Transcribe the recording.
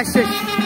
I said.